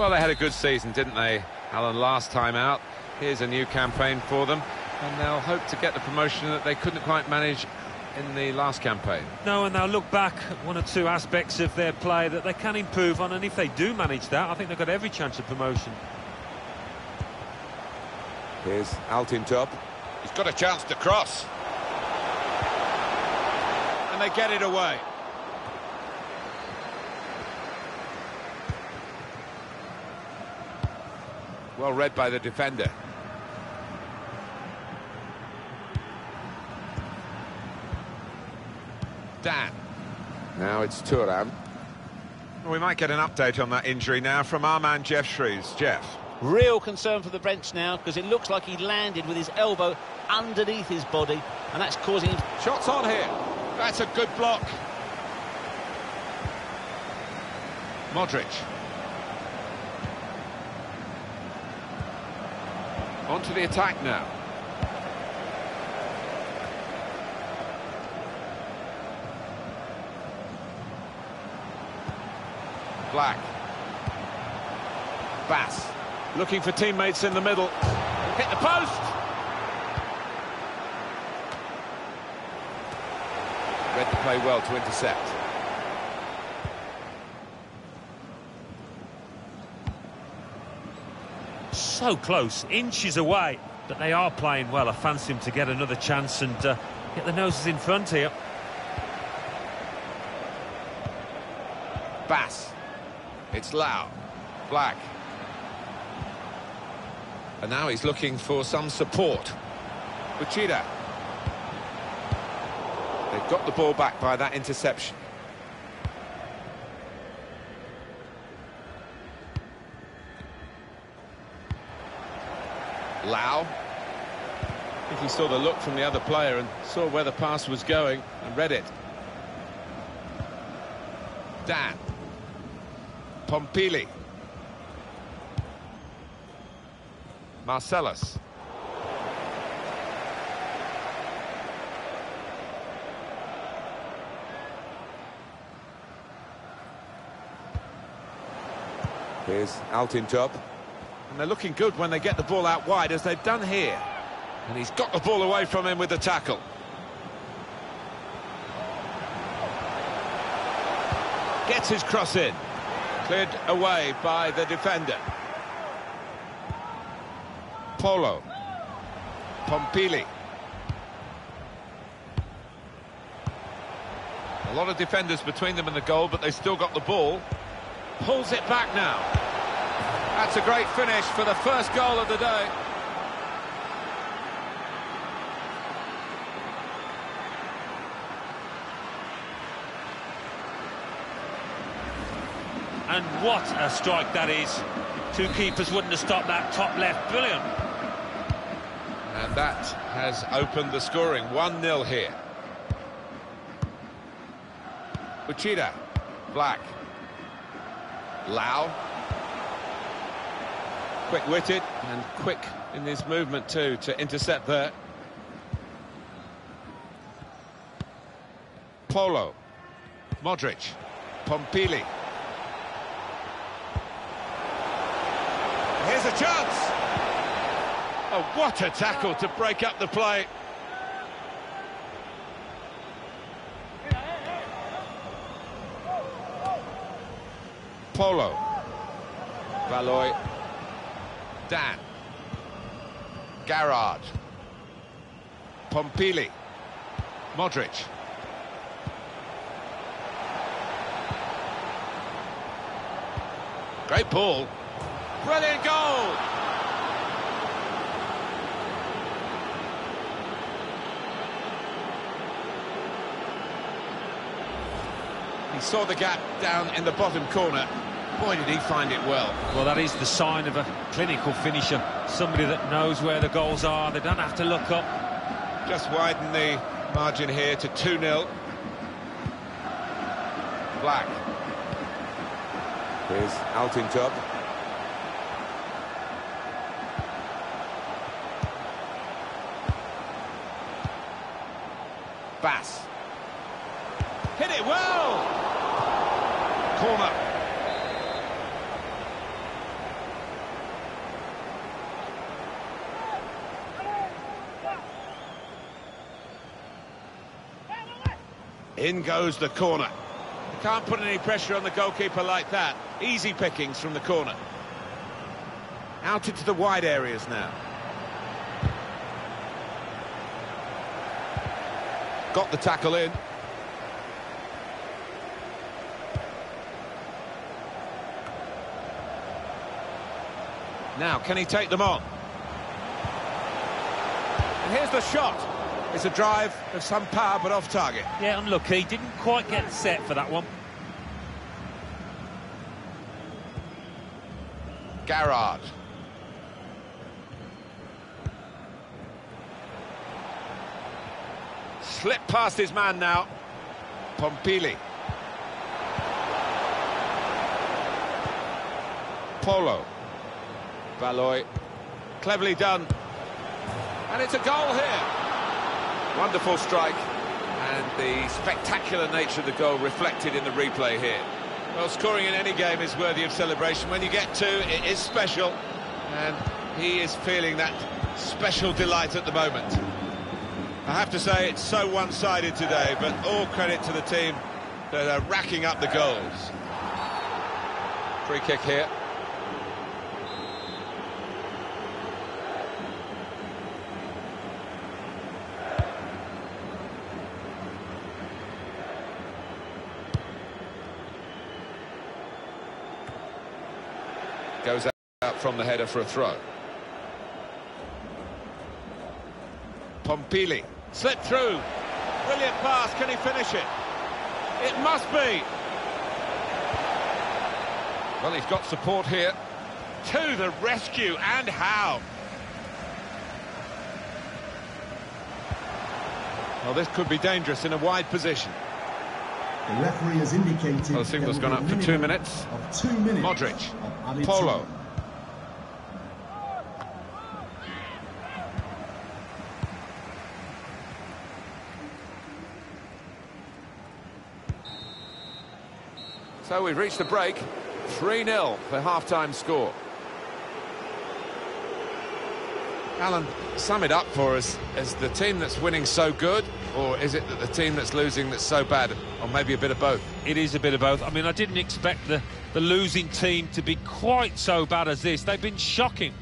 Well, they had a good season, didn't they, Alan, last time out? Here's a new campaign for them, and they'll hope to get the promotion that they couldn't quite manage in the last campaign. No, and they'll look back at one or two aspects of their play that they can improve on, and if they do manage that, I think they've got every chance of promotion. Here's Altintop. He's got a chance to cross. And they get it away. Well read by the defender. Dan. Now it's Turan. Well, we might get an update on that injury now from our man Geoff Shreeves. Geoff. Real concern for the bench now because it looks like he landed with his elbow underneath his body and that's causing him... Shots on here. That's a good block. Modric. On to the attack now. Black. Bass. Looking for teammates in the middle. Hit the post. Read the play well to intercept. So close, inches away, but they are playing well. I fancy him to get another chance and uh, get the noses in front here. Bass. It's Lau. Black. And now he's looking for some support. Uchida. They've got the ball back by that interception. Lau. I think he saw the look from the other player and saw where the pass was going and read it. Dan. Pompili. Marcellus. Here's Altintop. And they're looking good when they get the ball out wide, as they've done here. And he's got the ball away from him with the tackle. Gets his cross in. Cleared away by the defender. Polo. Pompili. A lot of defenders between them and the goal, but they still got the ball. Pulls it back now. That's a great finish for the first goal of the day. And what a strike that is. Two keepers wouldn't have stopped that top left. Brilliant. And that has opened the scoring. 1-0 here. Uchida. Black. Lau. Quick-witted and quick in his movement too to intercept there. Polo. Modric. Pompili. Here's a chance. Oh, what a tackle to break up the play. Polo. Valoy. Dan. Garrard. Pompili. Modric. Great ball. Brilliant goal! He saw the gap down in the bottom corner. Boy, did he find it well. Well, that is the sign of a clinical finisher. Somebody that knows where the goals are. They don't have to look up. Just widen the margin here to 2-0. Black. Here's Altintop. Bass. Hit it well! Corner. In goes the corner. Can't put any pressure on the goalkeeper like that. Easy pickings from the corner. Out into the wide areas now. Got the tackle in. Now, can he take them on? And here's the shot. It's a drive of some power, but off target. Yeah, unlucky. Didn't quite get set for that one. Garrard. Slipped past his man now. Pompili. Polo. Valoy. Cleverly done. And it's a goal here. Wonderful strike. And the spectacular nature of the goal reflected in the replay here. Well, scoring in any game is worthy of celebration. When you get two, it is special. And he is feeling that special delight at the moment. I have to say, it's so one-sided today, but all credit to the team that are racking up the goals. Free kick here. Goes out from the header for a throw. Pompili. Slipped through. Brilliant pass. Can he finish it? It must be. Well, he's got support here. To the rescue, and how? Well, this could be dangerous in a wide position. The referee has indicated. Well, the signal's gone up for two minutes. Of two minutes. Modric. Polo. time. So we've reached the break. 3-0 for half-time score. Alan, sum it up for us. Is the team that's winning so good, or is it that the team that's losing that's so bad, or maybe a bit of both? It is a bit of both. I mean, I didn't expect the, the losing team to be quite so bad as this. They've been shocking.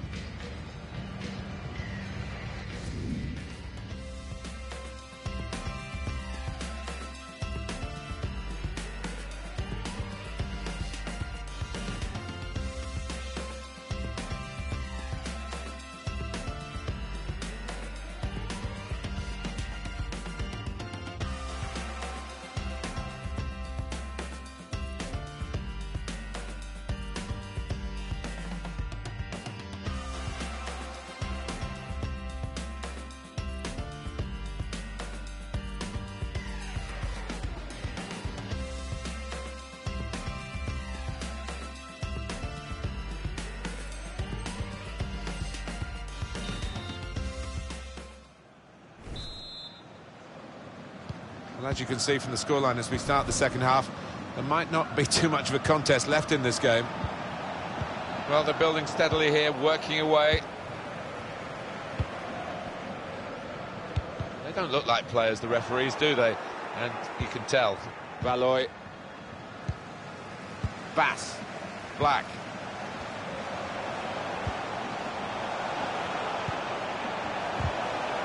as you can see from the scoreline as we start the second half, there might not be too much of a contest left in this game. Well, they're building steadily here, working away. They don't look like players, the referees, do they? And you can tell. Valoy. Bass. Black.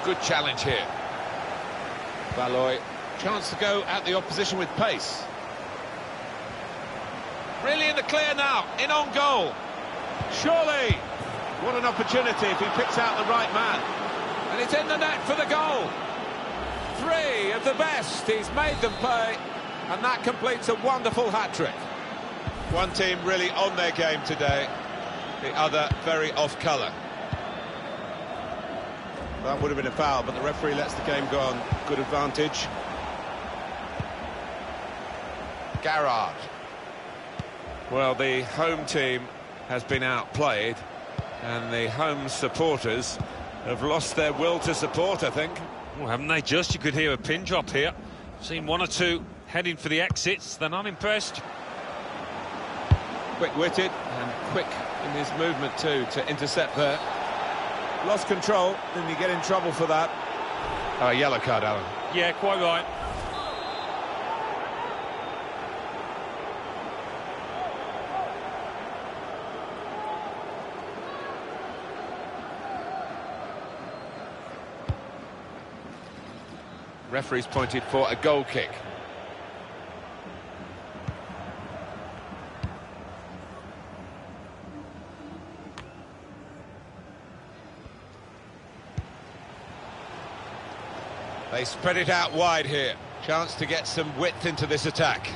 Good challenge here. Valoy chance to go at the opposition with pace. Really in the clear now, in on goal. Surely, what an opportunity if he picks out the right man. And it's in the net for the goal. Three of the best. He's made them pay. And that completes a wonderful hat-trick. One team really on their game today, the other very off colour. That would have been a foul, but the referee lets the game go on. Good advantage. Garrard. Well, the home team has been outplayed, and the home supporters have lost their will to support, I think. Well, haven't they just? You could hear a pin drop here. Seen one or two heading for the exits. They're not impressed. Quick-witted and quick in his movement too to intercept there. Lost control, then you get in trouble for that. Oh, a yellow card, Alan. Yeah, quite right. Referee's pointed for a goal kick. They spread it out wide here. Chance to get some width into this attack.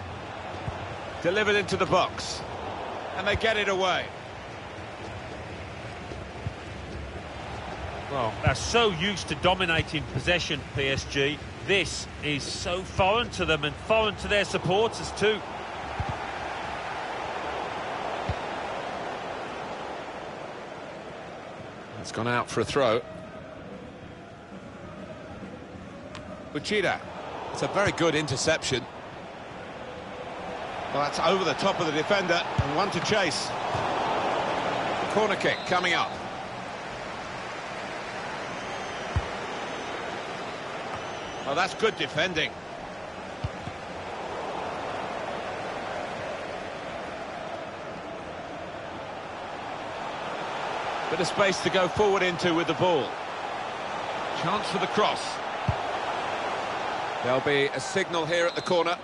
Delivered into the box. And they get it away. Well, they're so used to dominating possession, PSG. This is so foreign to them and foreign to their supporters too. It's gone out for a throw. Uchida. It's a very good interception. Well, that's over the top of the defender and one to chase. Corner kick coming up. Well, that's good defending. Bit of space to go forward into with the ball. Chance for the cross. There'll be a signal here at the corner.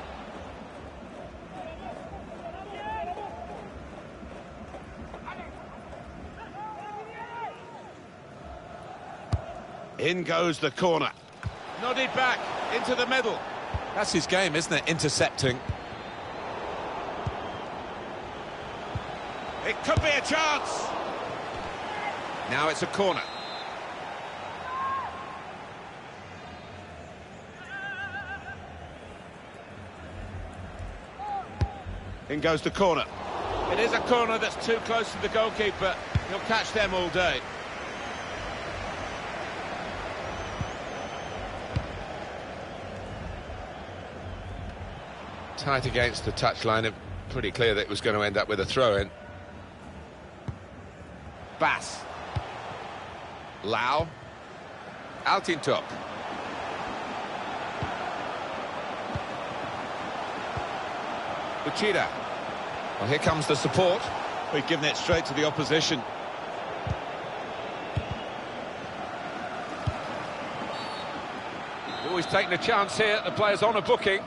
In goes the corner. Nodded back into the middle. That's his game, isn't it? Intercepting. It could be a chance. Now it's a corner. In goes the corner. It is a corner that's too close to the goalkeeper. He'll catch them all day. Tight against the touchline. It pretty clear that it was going to end up with a throw-in. Bass. Lau. Altintop. Uchida. Well, here comes the support. We've given it straight to the opposition. Always taking a chance here. The player's on a booking.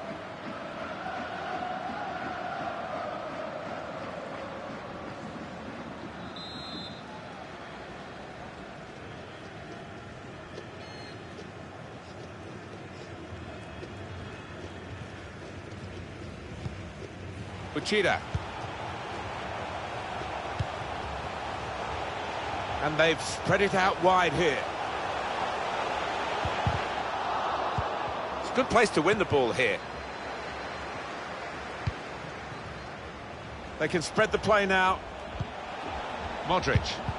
Uchida. And they've spread it out wide here. It's a good place to win the ball here. They can spread the play now. Modric.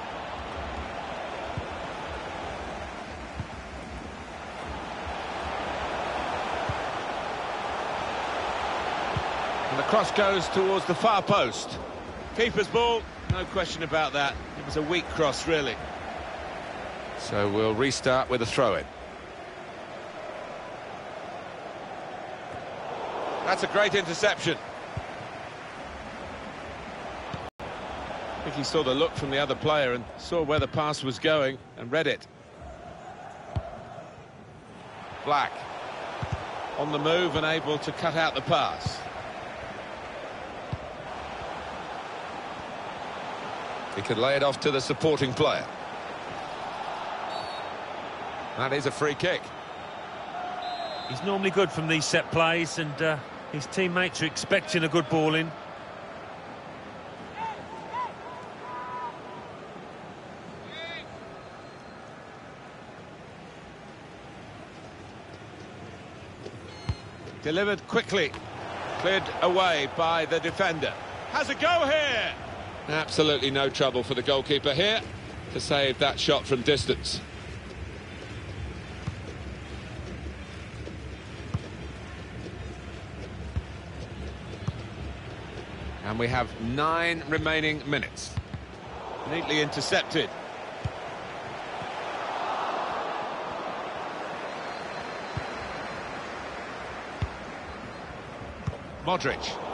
Cross goes towards the far post. Keeper's ball, no question about that. It was a weak cross, really. So we'll restart with a throw-in. That's a great interception. I think he saw the look from the other player and saw where the pass was going and read it. Black on the move and able to cut out the pass. He could lay it off to the supporting player. That is a free kick. He's normally good from these set plays, and uh, his teammates are expecting a good ball in. Delivered quickly, cleared away by the defender. Has a go here. Absolutely no trouble for the goalkeeper here to save that shot from distance. And we have nine remaining minutes. Neatly intercepted. Modric.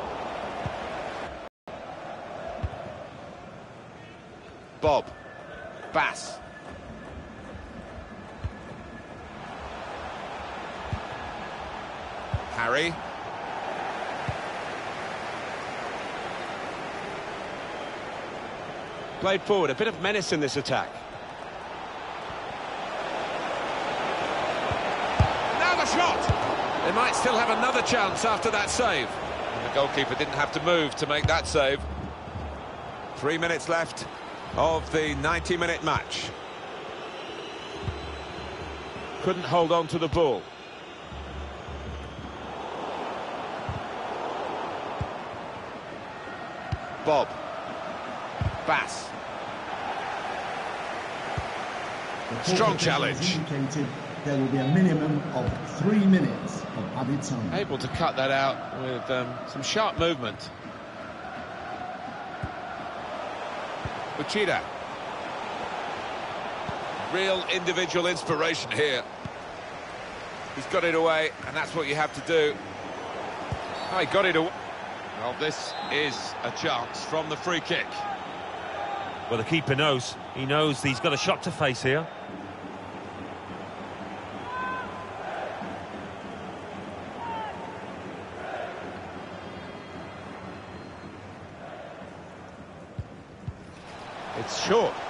Bob. Bass. Harry. Played forward, a bit of menace in this attack. Now the shot! They might still have another chance after that save. And the goalkeeper didn't have to move to make that save. Three minutes left of the 90-minute match. Couldn't hold on to the ball. Bob. Bass. Strong challenge. There will be a minimum of three minutes of added time. Able to cut that out with um, some sharp movement. Uchida. Real individual inspiration here. He's got it away, and that's what you have to do. Oh, he got it away. Well, this is a chance from the free kick. Well, the keeper knows. He knows he's got a shot to face here. Short.